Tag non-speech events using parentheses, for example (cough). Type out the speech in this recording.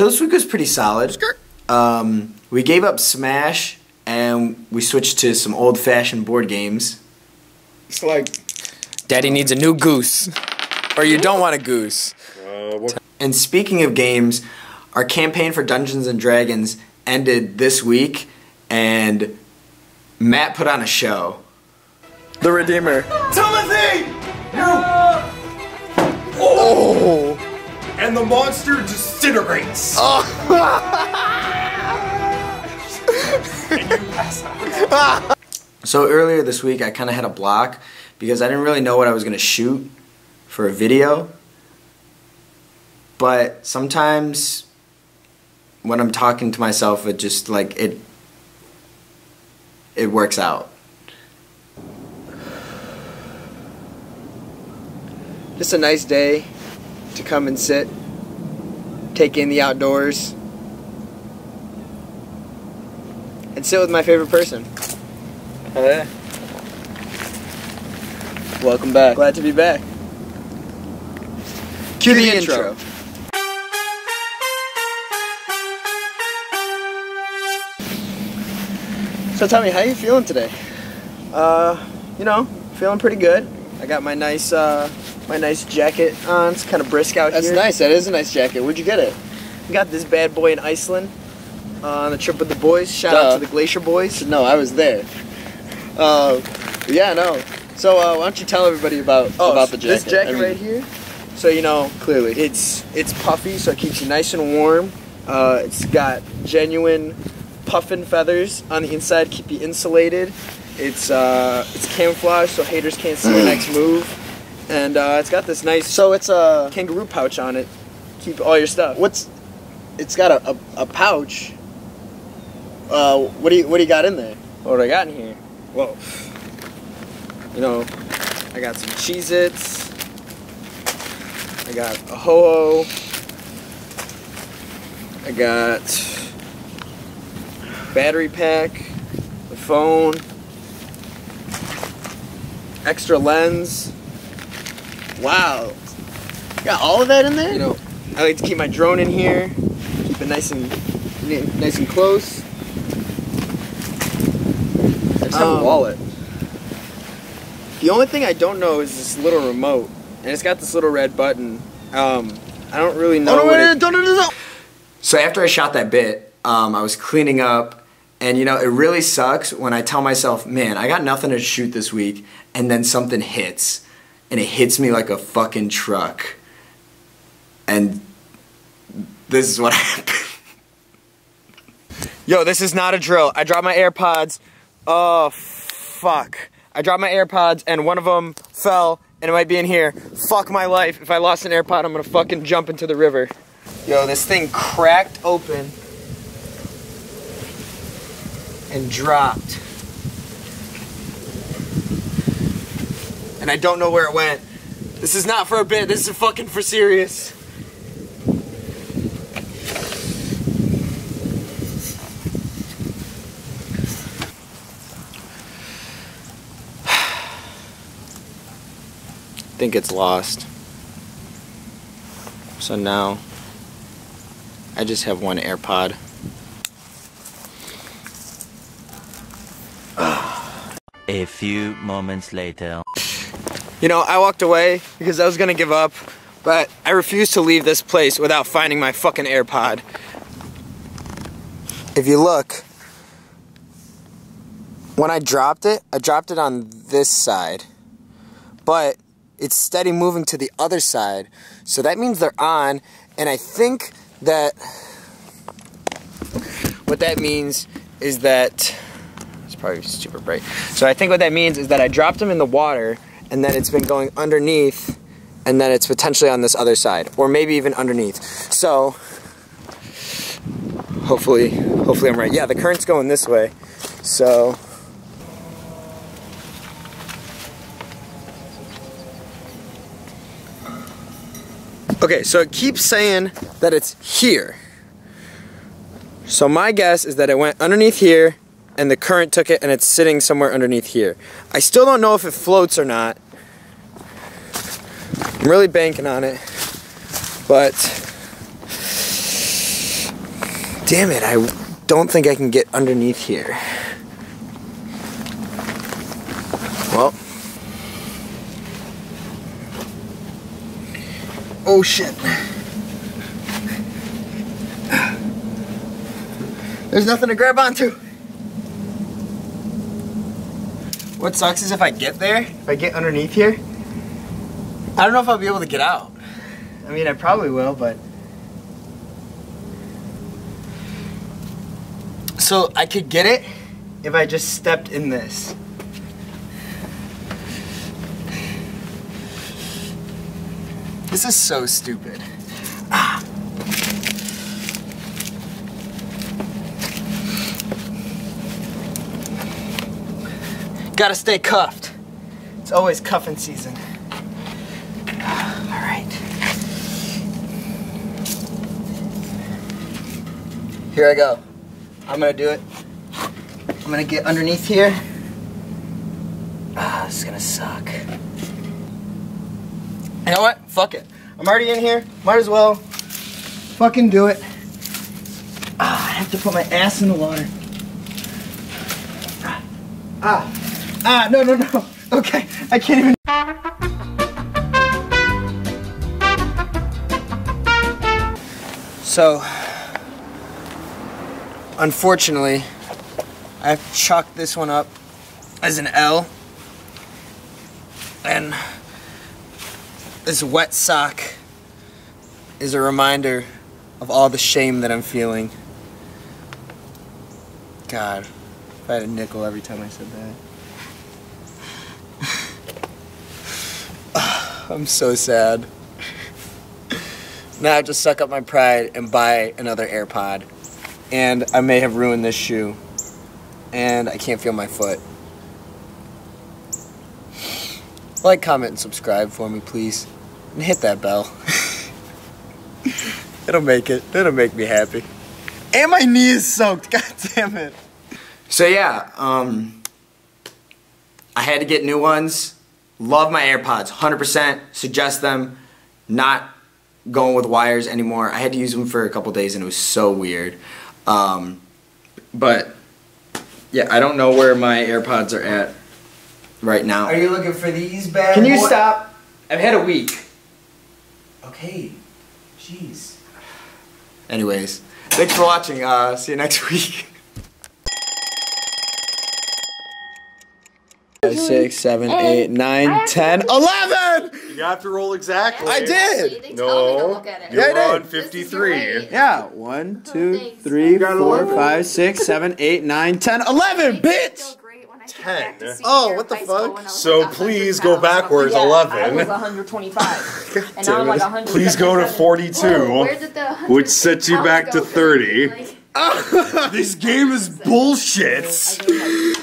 So this week was pretty solid. Um, we gave up Smash and we switched to some old-fashioned board games. It's like, Daddy needs a new goose. Or you don't want a goose. uh, what? And speaking of games, our campaign for Dungeons and Dragons ended this week, and Matt put on a show. The Redeemer. Timothy! Oh! And the monster disintegrates. (laughs) Oh. So earlier this week, I kind of had a block because I didn't really know what I was going to shoot for a video. But sometimes when I'm talking to myself, it just like it it works out. Just a nice day to come and sit, take in the outdoors, and sit with my favorite person. Oh, Welcome back. Glad to be back. Cue the, intro. So tell me, how you feeling today? Uh, you know, feeling pretty good. I got my nice, uh, my nice jacket on. It's kind of brisk out That's here. That's nice. That is a nice jacket. Where'd you get it? Got this bad boy in Iceland uh, on the trip with the boys. Shout Duh. out to the Glacier Boys. No, I was there. Uh, yeah, no. So uh, why don't you tell everybody about about the jacket? Oh, This jacket I mean, right here. So you know, Clearly. it's it's puffy, so it keeps you nice and warm. Uh, it's got genuine puffin feathers on the inside, keep you insulated. It's uh, it's camouflage, so haters can't see your next (clears throat) move. And uh, it's got this nice So it's a kangaroo pouch on it. Keep all your stuff. what's? It's got a, a, a pouch. Uh, what do you what do you got in there? What do I got in here? Whoa. You know, I got some Cheez Its. I got a ho ho. I got battery pack, the phone, extra lens. Wow. Got all of that in there? You know, I like to keep my drone in here, keep it nice and nice and close. I just have um, a wallet. The only thing I don't know is this little remote, and it's got this little red button. Um, I don't really know. Oh, no, what wait, it- don't, don't, don't, don't. So after I shot that bit, um, I was cleaning up, and you know, it really sucks when I tell myself, man, I got nothing to shoot this week, and then something hits, and it hits me like a fucking truck. And this is what (laughs) happened. Yo, this is not a drill. I dropped my AirPods. Oh, fuck. I dropped my AirPods, and one of them fell, and it might be in here. Fuck my life. If I lost an AirPod, I'm gonna fucking jump into the river. Yo, this thing cracked open and dropped. And I don't know where it went. This is not for a bit. This is fucking for serious. I (sighs) think it's lost. So now I just have one AirPod. A few moments later. You know, I walked away because I was gonna give up, but I refused to leave this place without finding my fucking AirPod. If you look, when I dropped it, I dropped it on this side, but it's steady moving to the other side. So that means they're on, and I think that what that means is that it's probably super bright. So I think what that means is that I dropped them in the water, and then it's been going underneath, and then it's potentially on this other side, or maybe even underneath. So hopefully, hopefully I'm right. Yeah, the current's going this way. So Okay, so it keeps saying that it's here. So my guess is that it went underneath here and the current took it and it's sitting somewhere underneath here. I still don't know if it floats or not. I'm really banking on it. But Damn it, I don't think I can get underneath here. Well. Oh shit. There's nothing to grab onto. What sucks is if I get there, if I get underneath here, I don't know if I'll be able to get out. I mean, I probably will, but. So I could get it if I just stepped in this. This is so stupid. Ah. Gotta stay cuffed. It's always cuffing season. All right. Here I go. I'm gonna do it. I'm gonna get underneath here. Ah, this is gonna suck. You know what? Fuck it. I'm already in here. Might as well fucking do it. Ah, I have to put my ass in the water. Ah, ah, no, no, no. (laughs) Okay, I can't even. So, unfortunately, I've chalked this one up as an L. And this wet sock is a reminder of all the shame that I'm feeling. God, if I had a nickel every time I said that. I'm so sad. Now I have to suck up my pride and buy another AirPod. And I may have ruined this shoe. And I can't feel my foot. Like, comment, and subscribe for me, please. And hit that bell. (laughs) It'll make it. It'll make me happy. And my knee is soaked. (laughs) God damn it. So yeah, um, I had to get new ones. Love my AirPods, 100%. Suggest them. Not going with wires anymore. I had to use them for a couple days and it was so weird. Um, but yeah, I don't know where my AirPods are at right now. Are you looking for these bad Can you boy- stop? I've had a week. Okay. Jeez. Anyways, thanks for watching. Uh, see you next (laughs) week. Five, six, seven, eight, nine, ten, eleven! You have to roll exactly. I did! They tell me to No. look at it. You're Yeah, I on did. This is 53. great. Yeah, one, oh, two, Thanks. three, got four, 11. five, six, seven, eight, nine, ten, eleven, It made me bitch! feel great when I came 10. back to see Oh, what the fuck? when I was So please go backwards Yeah, 11. I was 125. (laughs) and now I'm like it. 100. Please go to 42, where did the which sets you back to 30. Like, (laughs) this game is (laughs) bullshit. I gained like